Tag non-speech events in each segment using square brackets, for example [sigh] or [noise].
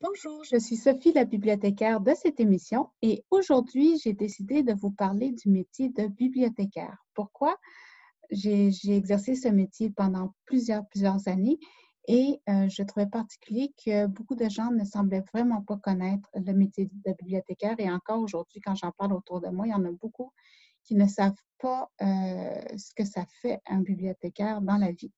Bonjour, je suis Sophie, la bibliothécaire de cette émission et aujourd'hui, j'ai décidé de vous parler du métier de bibliothécaire. Pourquoi? J'ai exercé ce métier pendant plusieurs, plusieurs années et euh, je trouvais particulier que beaucoup de gens ne semblaient vraiment pas connaître le métier de bibliothécaire et encore aujourd'hui, quand j'en parle autour de moi, il y en a beaucoup qui ne savent pas euh, ce que ça fait un bibliothécaire dans la vie.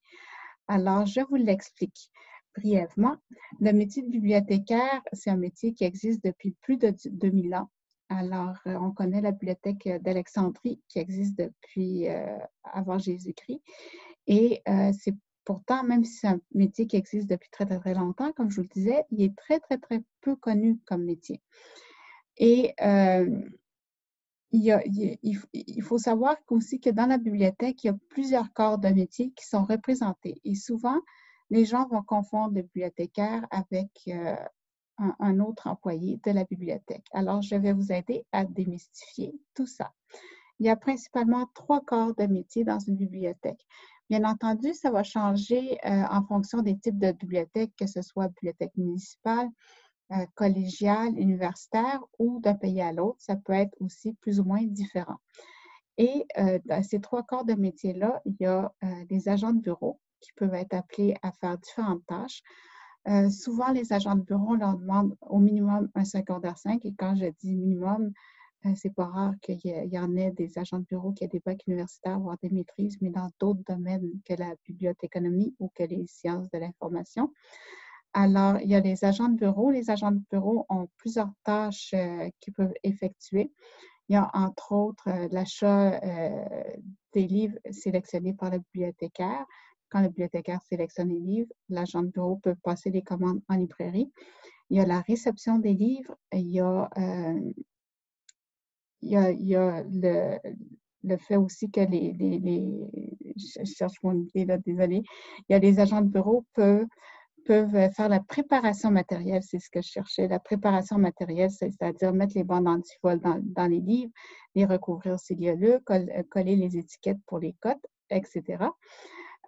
Alors, je vous l'explique brièvement. Le métier de bibliothécaire, c'est un métier qui existe depuis plus de 2000 ans. Alors, euh, on connaît la bibliothèque d'Alexandrie qui existe depuis euh, avant Jésus-Christ. Et euh, c'est pourtant, même si c'est un métier qui existe depuis très, très, très longtemps, comme je vous le disais, il est très, très, très peu connu comme métier. Et il, il, faut savoir aussi que dans la bibliothèque, il y a plusieurs corps de métier qui sont représentés. Et souvent, les gens vont confondre le bibliothécaire avec euh, un, autre employé de la bibliothèque. Alors, je vais vous aider à démystifier tout ça. Il y a principalement trois corps de métier dans une bibliothèque. Bien entendu, ça va changer euh, en fonction des types de bibliothèques, que ce soit bibliothèque municipale, euh, collégiale, universitaire ou d'un pays à l'autre. Ça peut être aussi plus ou moins différent. Et dans ces trois corps de métier-là, il y a des agents de bureau qui peuvent être appelés à faire différentes tâches. Euh, souvent, les agents de bureau, leur demande au minimum un secondaire 5. Et quand je dis minimum, euh, c'est pas rare qu'il y, en ait des agents de bureau qui aient des bacs universitaires, voire des maîtrises, mais dans d'autres domaines que la bibliothéconomie ou que les sciences de l'information. Alors, il y a les agents de bureau. Les agents de bureau ont plusieurs tâches euh, qu'ils peuvent effectuer. Il y a entre autres l'achat des livres sélectionnés par le bibliothécaire, quand le bibliothécaire sélectionne les livres, l'agent de bureau peut passer les commandes en librairie. Il y a la réception des livres, il y a, euh, le, fait aussi que les, les, je cherche mon idée là, désolé, il y a les agents de bureau peuvent peuvent faire la préparation matérielle, c'est ce que je cherchais. La préparation matérielle, c'est-à-dire mettre les bandes antivols dans, dans les livres, les recouvrir s'il y a lieu, coller les étiquettes pour les cotes, etc.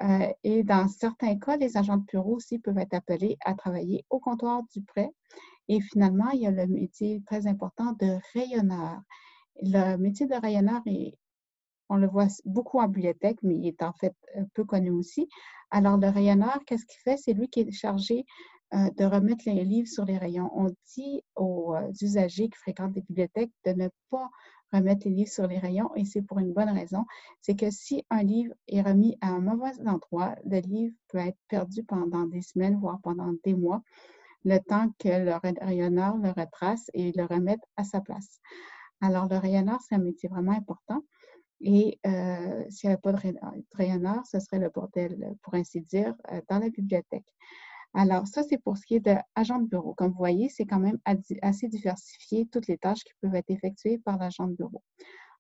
Euh, et dans certains cas, les agents de bureau aussi peuvent être appelés à travailler au comptoir du prêt. Et finalement, il y a le métier très important de rayonneur. Le métier de rayonneur, on le voit beaucoup en bibliothèque, mais il est en fait peu connu aussi. Alors, le rayonneur, qu'est-ce qu'il fait? C'est lui qui est chargé euh, de remettre les livres sur les rayons. On dit aux euh, usagers qui fréquentent les bibliothèques de ne pas remettre les livres sur les rayons et c'est pour une bonne raison. C'est que si un livre est remis à un mauvais endroit, le livre peut être perdu pendant des semaines, voire pendant des mois, le temps que le rayonneur le retrace et le remette à sa place. Alors, le rayonneur, c'est un métier vraiment important. Et euh, s'il n'y avait pas de rayonneur, ce serait le bordel, pour ainsi dire, euh, dans la bibliothèque. Alors, ça, c'est pour ce qui est d'agent de bureau. Comme vous voyez, c'est quand même assez diversifié toutes les tâches qui peuvent être effectuées par l'agent de bureau.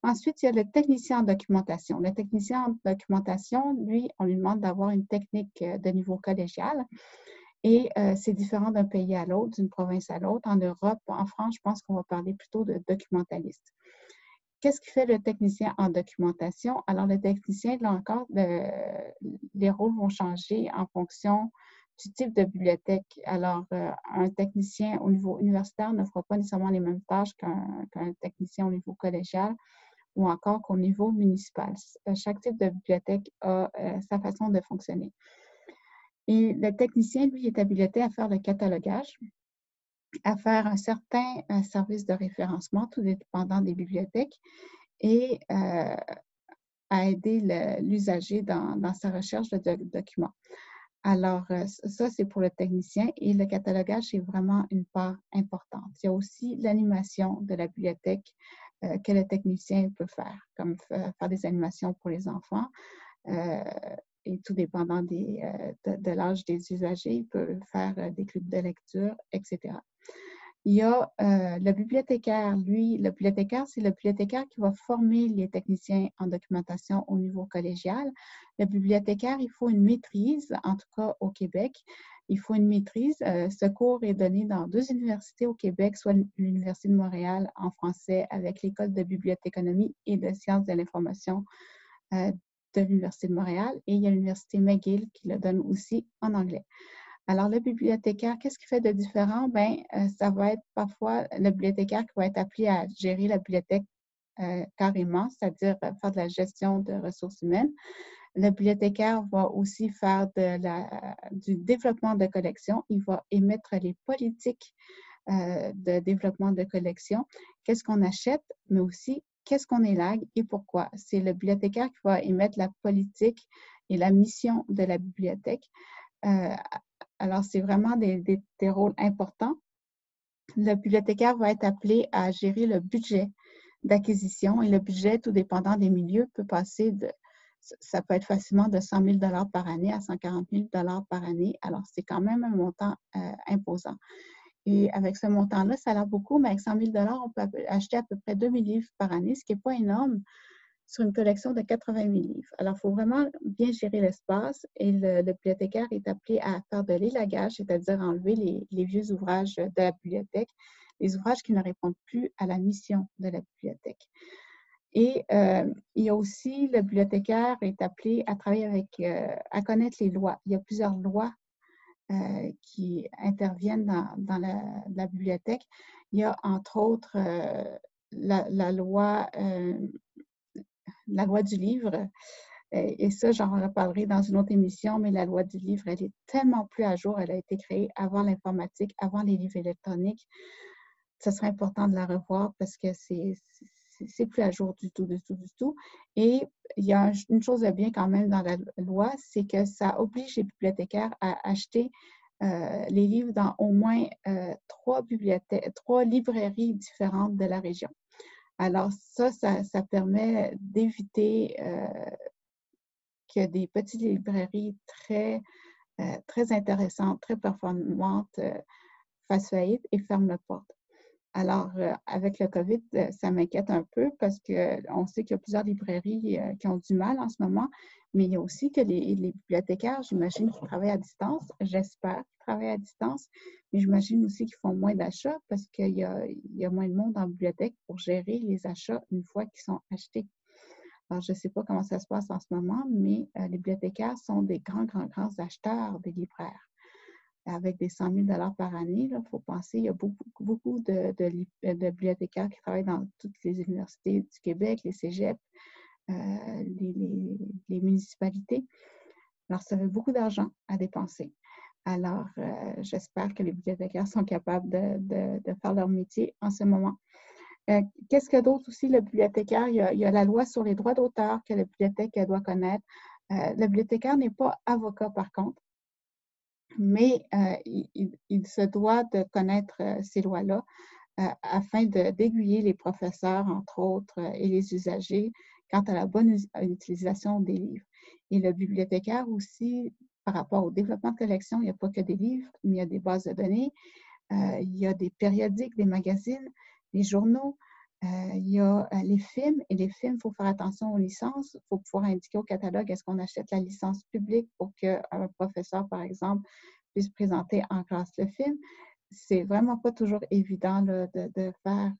Ensuite, il y a le technicien en documentation. Le technicien en documentation, lui, on lui demande d'avoir une technique euh, de niveau collégial. Et euh, c'est différent d'un pays à l'autre, d'une province à l'autre. En Europe, en France, je pense qu'on va parler plutôt de documentaliste. Qu'est-ce qui fait le technicien en documentation? Alors, le technicien, là encore, les rôles vont changer en fonction du type de bibliothèque. Alors, euh, un technicien au niveau universitaire ne fera pas nécessairement les mêmes tâches qu'un technicien au niveau collégial ou encore qu'au niveau municipal. Euh, chaque type de bibliothèque a euh, sa façon de fonctionner. Et le technicien, lui, est habilité à faire le catalogage, à faire un certain service de référencement, tout dépendant des bibliothèques, et à aider l'usager dans, dans, sa recherche de documents. Alors, euh, ça, c'est pour le technicien et le catalogage, c'est vraiment une part importante. Il y a aussi l'animation de la bibliothèque euh, que le technicien peut faire, comme faire des animations pour les enfants. Euh, et tout dépendant des, de l'âge des usagers, il peut faire des clubs de lecture, etc. Il y a euh, le bibliothécaire. Lui, le bibliothécaire, c'est le bibliothécaire qui va former les techniciens en documentation au niveau collégial. Le bibliothécaire, il faut une maîtrise, en tout cas au Québec. Il faut une maîtrise. Euh, ce cours est donné dans deux universités au Québec, soit l'Université de Montréal en français avec l'École de bibliothéconomie et de sciences de l'information euh, de l'Université de Montréal et il y a l'Université McGill qui le donne aussi en anglais. Alors, le bibliothécaire, qu'est-ce qu'il fait de différent? Bien, euh, ça va être parfois le bibliothécaire qui va être appelé à gérer la bibliothèque euh, carrément, c'est-à-dire euh, faire de la gestion de ressources humaines. Le bibliothécaire va aussi faire du développement de collection. Il va émettre les politiques de développement de collection. Qu'est-ce qu'on achète, mais aussi qu'est-ce qu'on élègue et pourquoi? C'est le bibliothécaire qui va émettre la politique et la mission de la bibliothèque. Alors, c'est vraiment des, rôles importants. Le bibliothécaire va être appelé à gérer le budget d'acquisition et le budget, tout dépendant des milieux, peut passer de, ça peut être facilement de 100 000 par année à 140 000 par année. Alors, c'est quand même un montant euh, imposant. Et avec ce montant-là, ça a l'air beaucoup, mais avec 100 000 on peut acheter à peu près 2 000 livres par année, ce qui n'est pas énorme sur une collection de 80 000 livres. Alors, il faut vraiment bien gérer l'espace et le, bibliothécaire est appelé à faire de l'élagage, c'est-à-dire enlever les, vieux ouvrages de la bibliothèque, les ouvrages qui ne répondent plus à la mission de la bibliothèque. Et euh, il y a aussi, le bibliothécaire est appelé à travailler avec, euh, à connaître les lois. Il y a plusieurs lois euh, qui interviennent dans, la, bibliothèque. Il y a entre autres la, loi, la loi du livre. Et ça, j'en reparlerai dans une autre émission, mais la loi du livre, elle est tellement plus à jour. Elle a été créée avant l'informatique, avant les livres électroniques. Ce serait important de la revoir parce que c'est c'est plus à jour du tout, du tout, du tout. Et il y a une chose de bien quand même dans la loi, c'est que ça oblige les bibliothécaires à acheter euh, les livres dans au moins euh, trois bibliothèques, trois librairies différentes de la région. Alors ça, ça, permet d'éviter euh, que des petites librairies très, très intéressantes, très performantes fassent faillite et ferment la porte. Alors, euh, avec le COVID, euh, ça m'inquiète un peu parce qu'on sait qu'il y a plusieurs librairies euh, qui ont du mal en ce moment, mais il y a aussi que les, bibliothécaires, j'imagine, qui travaillent à distance. J'espère qu'ils travaillent à distance, mais j'imagine aussi qu'ils font moins d'achats parce qu'il y, a, moins de monde en bibliothèque pour gérer les achats une fois qu'ils sont achetés. Alors, je ne sais pas comment ça se passe en ce moment, mais les bibliothécaires sont des grands, grands, grands acheteurs des libraires avec des 100 000 par année. Il faut penser, il y a beaucoup, beaucoup de, bibliothécaires qui travaillent dans toutes les universités du Québec, les cégeps, euh, les, municipalités. Alors, ça fait beaucoup d'argent à dépenser. Alors, euh, j'espère que les bibliothécaires sont capables de, faire leur métier en ce moment. Euh, qu'est-ce a d'autre aussi, le bibliothécaire? Il y, a, il la loi sur les droits d'auteur que la bibliothèque doit connaître. le bibliothécaire n'est pas avocat, par contre mais euh, il, se doit de connaître euh, ces lois-là euh, afin d'aiguiller les professeurs, entre autres, et les usagers quant à la bonne utilisation des livres. Et le bibliothécaire aussi, par rapport au développement de collection, il n'y a pas que des livres, mais il y a des bases de données, il y a des périodiques, des magazines, des journaux, il y a les films, et les films, il faut faire attention aux licences. Il faut pouvoir indiquer au catalogue est-ce qu'on achète la licence publique pour qu'un professeur, par exemple, puisse présenter en classe le film. C'est vraiment pas toujours évident de, faire,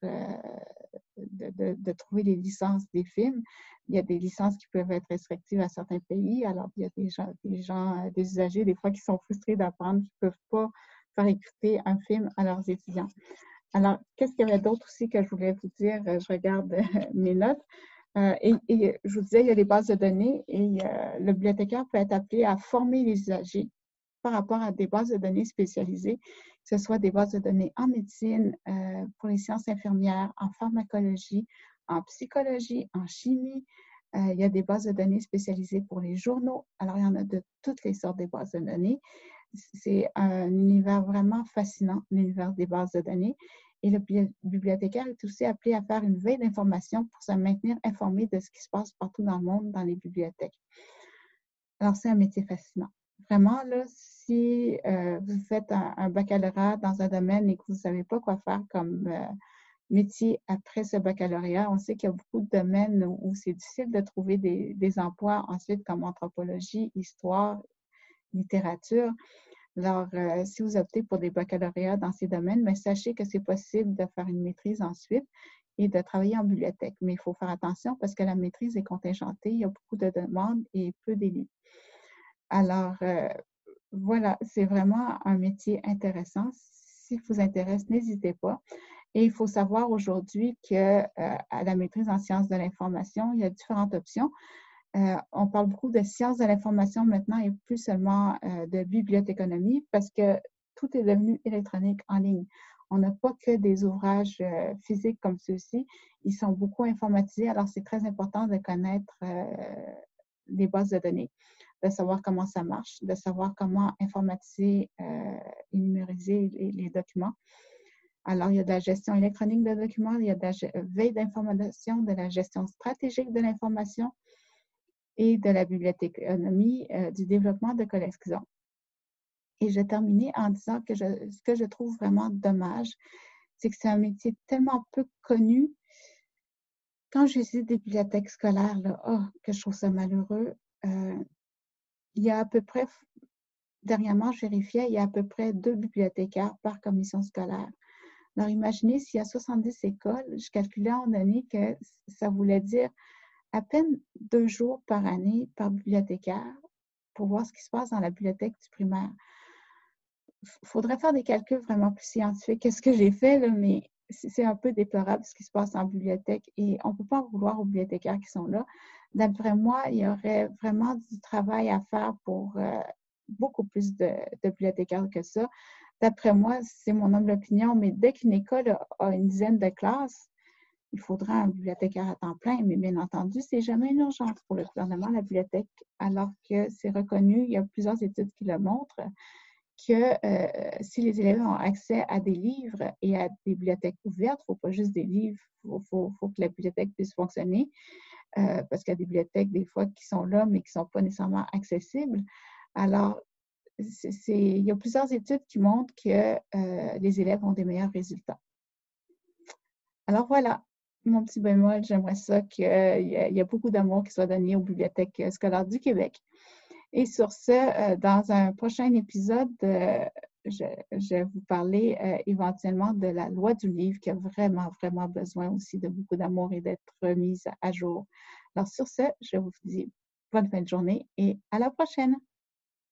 de, trouver les licences des films. Il y a des licences qui peuvent être restrictives à certains pays. Alors, il y a des gens, des, des usagers, des fois, qui sont frustrés d'apprendre qu'ils ne peuvent pas faire écouter un film à leurs étudiants. Alors, qu'est-ce qu'il y avait d'autre aussi que je voulais vous dire? Euh, je regarde euh, [laughs] mes notes. Euh, et, je vous disais, il y a les bases de données et le bibliothécaire peut être appelé à former les usagers par rapport à des bases de données spécialisées, que ce soit des bases de données en médecine, pour les sciences infirmières, en pharmacologie, en psychologie, en chimie. il y a des bases de données spécialisées pour les journaux. Alors, il y en a de toutes les sortes de bases de données c'est un univers vraiment fascinant, l'univers des bases de données. Et le bibliothécaire est aussi appelé à faire une veille d'information pour se maintenir informé de ce qui se passe partout dans le monde dans les bibliothèques. Alors, c'est un métier fascinant. Vraiment, là, si euh, vous faites un, baccalauréat dans un domaine et que vous ne savez pas quoi faire comme euh, métier après ce baccalauréat, on sait qu'il y a beaucoup de domaines où c'est difficile de trouver des, emplois ensuite comme anthropologie, histoire, littérature. Alors, euh, si vous optez pour des baccalauréats dans ces domaines, mais ben, sachez que c'est possible de faire une maîtrise ensuite et de travailler en bibliothèque. Mais il faut faire attention parce que la maîtrise est contingentée, il y a beaucoup de demandes et peu d'élus. Alors, euh, voilà, c'est vraiment un métier intéressant. Si vous intéresse, n'hésitez pas. Et il faut savoir aujourd'hui qu'à euh, la maîtrise en sciences de l'information, il y a différentes options. Euh, on parle beaucoup de sciences de l'information maintenant et plus seulement euh, de bibliothéconomie parce que tout est devenu électronique en ligne. On n'a pas que des ouvrages physiques comme ceux-ci, ils sont beaucoup informatisés, alors c'est très important de connaître les bases de données, de savoir comment ça marche, de savoir comment informatiser et numériser les documents. Alors, il y a de la gestion électronique de documents, il y a de la veille d'information, de la gestion stratégique de l'information et de la bibliothéconomie, euh, du développement de collections. Et je terminer en disant que ce que je trouve vraiment dommage, c'est que c'est un métier tellement peu connu. Quand visite des bibliothèques scolaires, là, oh, que je trouve ça malheureux, euh, il y a à peu près, dernièrement, je vérifiais, il y a à peu près deux bibliothécaires par commission scolaire. Alors, imaginez s'il y a 70 écoles, je calculais en année que ça voulait dire à peine deux jours par année par bibliothécaire pour voir ce qui se passe dans la bibliothèque du primaire. Il faudrait faire des calculs vraiment plus scientifiques que ce que j'ai fait, là, mais c'est un peu déplorable ce qui se passe en bibliothèque et on ne peut pas vouloir aux bibliothécaires qui sont là. D'après moi, il y aurait vraiment du travail à faire pour euh, beaucoup plus de, bibliothécaires que ça. D'après moi, c'est mon humble opinion, mais dès qu'une école a une dizaine de classes, il faudra un bibliothécaire à temps plein, mais bien entendu, c'est jamais une urgence pour le gouvernement, la bibliothèque, alors que c'est reconnu, il y a plusieurs études qui le montrent, que euh, si les élèves ont accès à des livres et à des bibliothèques ouvertes, il ne faut pas juste des livres, il faut, que la bibliothèque puisse fonctionner, euh, parce qu'il y a des bibliothèques des fois qui sont là, mais qui ne sont pas nécessairement accessibles. Alors, il y a plusieurs études qui montrent que euh, les élèves ont des meilleurs résultats. Alors voilà, mon petit bémol, j'aimerais ça qu'il y, ait beaucoup d'amour qui soit donné aux bibliothèques scolaires du Québec. Et sur ce, euh, dans un prochain épisode, euh, je, vais vous parler éventuellement de la loi du livre qui a vraiment, vraiment besoin aussi de beaucoup d'amour et d'être remise à jour. Alors sur ce, je vous dis bonne fin de journée et à la prochaine.